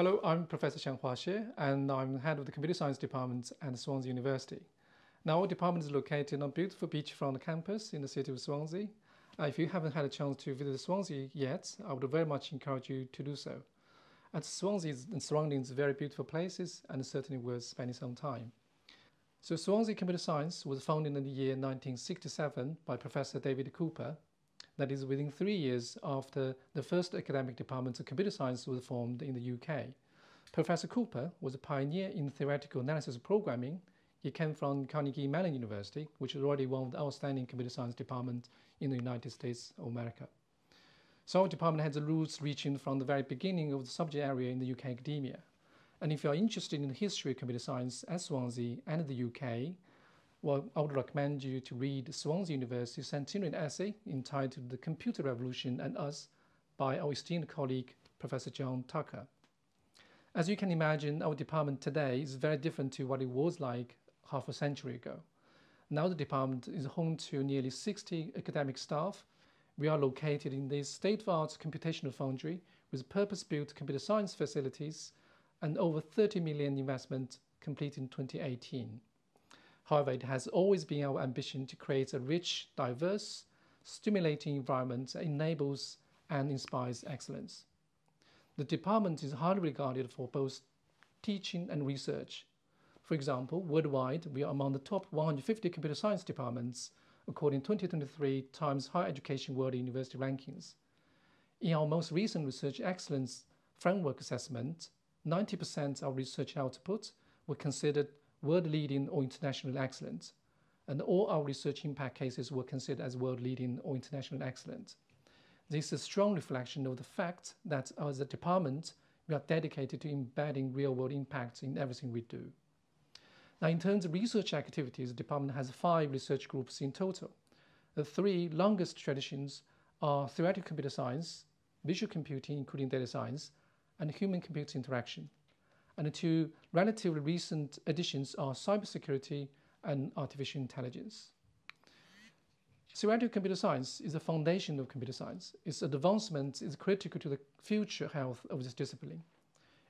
Hello, I'm Professor Xianghua Xie, and I'm head of the Computer Science Department at Swansea University. Now, our department is located on a beautiful beachfront campus in the city of Swansea. Uh, if you haven't had a chance to visit Swansea yet, I would very much encourage you to do so. At Swansea and surroundings very beautiful places and certainly worth spending some time. So Swansea Computer Science was founded in the year 1967 by Professor David Cooper. That is within three years after the first academic department of computer science was formed in the UK. Professor Cooper was a pioneer in theoretical analysis of programming. He came from Carnegie Mellon University, which is already one of the outstanding computer science departments in the United States of America. So our department has roots reaching from the very beginning of the subject area in the UK academia. And if you are interested in the history of computer science at Swansea and the UK, well, I would recommend you to read Swansea University's centenarian essay entitled The Computer Revolution and Us by our esteemed colleague, Professor John Tucker. As you can imagine, our department today is very different to what it was like half a century ago. Now the department is home to nearly 60 academic staff. We are located in this state-of-the-art computational foundry with purpose-built computer science facilities and over 30 million investment completed in 2018. However, it has always been our ambition to create a rich, diverse, stimulating environment that enables and inspires excellence. The department is highly regarded for both teaching and research. For example, worldwide, we are among the top 150 computer science departments according to 2023 Times Higher Education World University Rankings. In our most recent Research Excellence Framework Assessment, 90% of research output were considered world-leading or international excellence, and all our research impact cases were considered as world-leading or international excellence. This is a strong reflection of the fact that as a department, we are dedicated to embedding real-world impact in everything we do. Now, in terms of research activities, the department has five research groups in total. The three longest traditions are theoretical computer science, visual computing, including data science, and human-computer interaction. And the two relatively recent additions are cybersecurity and artificial intelligence. Theoretical computer science is the foundation of computer science. Its advancement is critical to the future health of this discipline.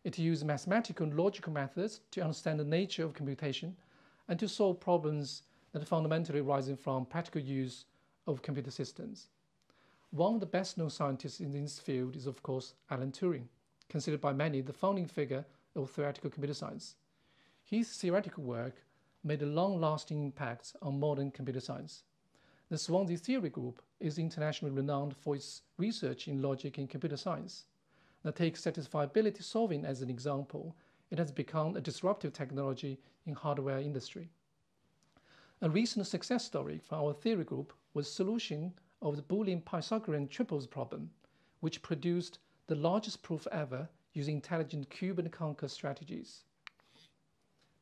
It uses mathematical and logical methods to understand the nature of computation and to solve problems that are fundamentally arising from practical use of computer systems. One of the best known scientists in this field is, of course, Alan Turing considered by many the founding figure of theoretical computer science. His theoretical work made a long-lasting impact on modern computer science. The Swansea Theory Group is internationally renowned for its research in logic and computer science. Now take satisfiability solving as an example. It has become a disruptive technology in hardware industry. A recent success story for our theory group was solution of the Boolean Pythagorean triples problem, which produced the largest proof ever using intelligent cube and conquer strategies.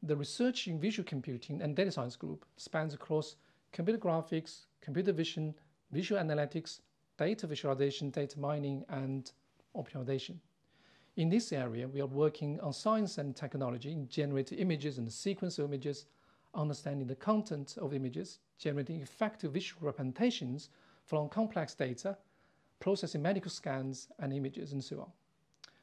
The research in visual computing and data science group spans across computer graphics, computer vision, visual analytics, data visualization, data mining, and optimization. In this area, we are working on science and technology in generating images and sequence of images, understanding the content of images, generating effective visual representations from complex data, processing medical scans and images and so on.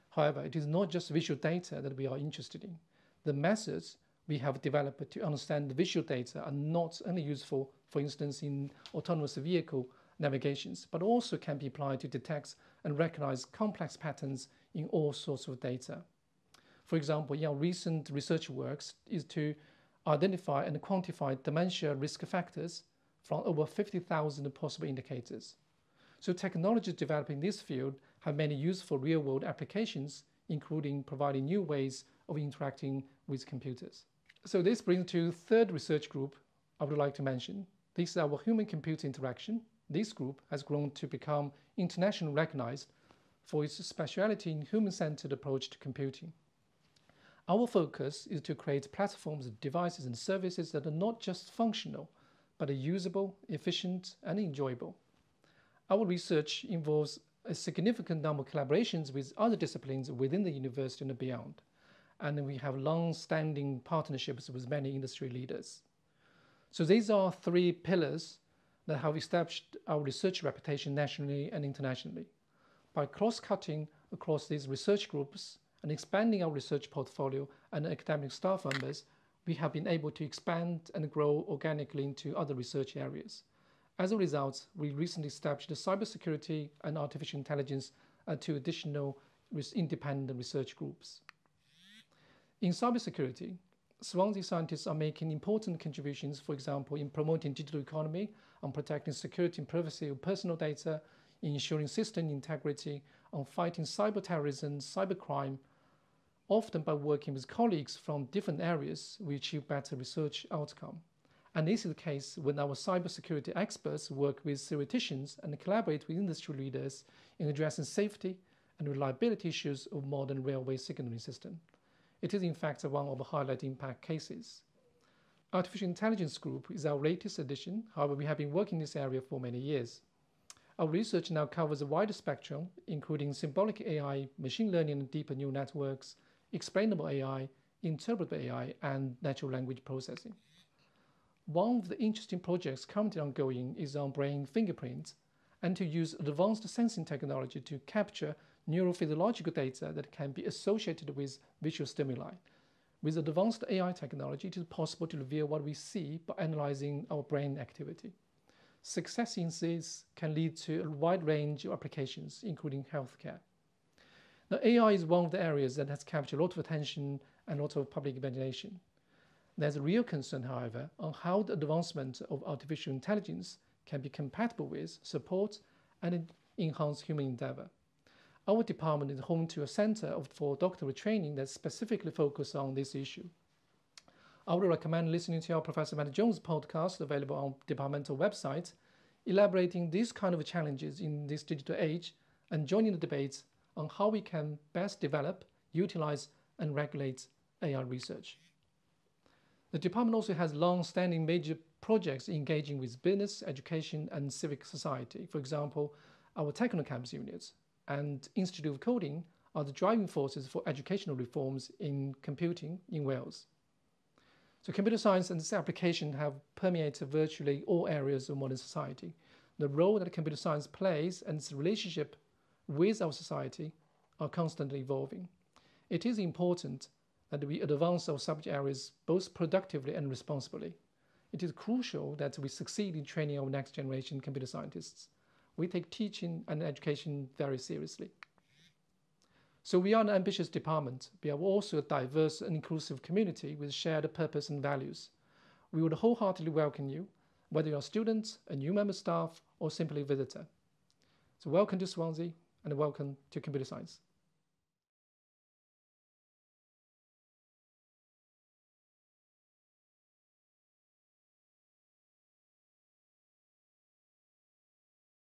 However, it is not just visual data that we are interested in. The methods we have developed to understand the visual data are not only useful, for instance, in autonomous vehicle navigations, but also can be applied to detect and recognize complex patterns in all sorts of data. For example, in our recent research works is to identify and quantify dementia risk factors from over 50,000 possible indicators. So technologies developed in this field have many useful real-world applications, including providing new ways of interacting with computers. So this brings to third research group I would like to mention. This is our human-computer interaction. This group has grown to become internationally recognized for its speciality in human-centered approach to computing. Our focus is to create platforms, devices and services that are not just functional, but are usable, efficient and enjoyable. Our research involves a significant number of collaborations with other disciplines within the university and beyond. And we have long-standing partnerships with many industry leaders. So these are three pillars that have established our research reputation nationally and internationally. By cross-cutting across these research groups and expanding our research portfolio and academic staff members, we have been able to expand and grow organically into other research areas. As a result, we recently established the cybersecurity and artificial intelligence uh, two additional independent research groups. In cybersecurity, Swansea scientists are making important contributions, for example, in promoting digital economy, and protecting security and privacy of personal data, in ensuring system integrity, on fighting cyber terrorism, cybercrime. Often by working with colleagues from different areas, we achieve better research outcome. And this is the case when our cybersecurity experts work with theoreticians and collaborate with industry leaders in addressing safety and reliability issues of modern railway signaling system. It is in fact one of the highlight impact cases. Artificial Intelligence Group is our latest addition, however we have been working in this area for many years. Our research now covers a wider spectrum, including symbolic AI, machine learning and deeper neural networks, explainable AI, interpretable AI, and natural language processing. One of the interesting projects currently ongoing is on brain fingerprints and to use advanced sensing technology to capture neurophysiological data that can be associated with visual stimuli. With advanced AI technology, it is possible to reveal what we see by analyzing our brain activity. Success in this can lead to a wide range of applications, including healthcare. Now, AI is one of the areas that has captured a lot of attention and a lot of public imagination. There's a real concern, however, on how the advancement of artificial intelligence can be compatible with, support, and enhance human endeavor. Our department is home to a center for doctoral training that specifically focuses on this issue. I would recommend listening to our Professor Matt Jones podcast available on departmental website, elaborating these kind of challenges in this digital age and joining the debates on how we can best develop, utilize, and regulate AI research. The department also has long-standing major projects engaging with business, education, and civic society. For example, our Technocamps units and Institute of Coding are the driving forces for educational reforms in computing in Wales. So computer science and its application have permeated virtually all areas of modern society. The role that computer science plays and its relationship with our society are constantly evolving. It is important that we advance our subject areas both productively and responsibly. It is crucial that we succeed in training our next generation computer scientists. We take teaching and education very seriously. So we are an ambitious department, we are also a diverse and inclusive community with shared purpose and values. We would wholeheartedly welcome you, whether you're a student, a new member staff, or simply a visitor. So welcome to Swansea and welcome to computer science.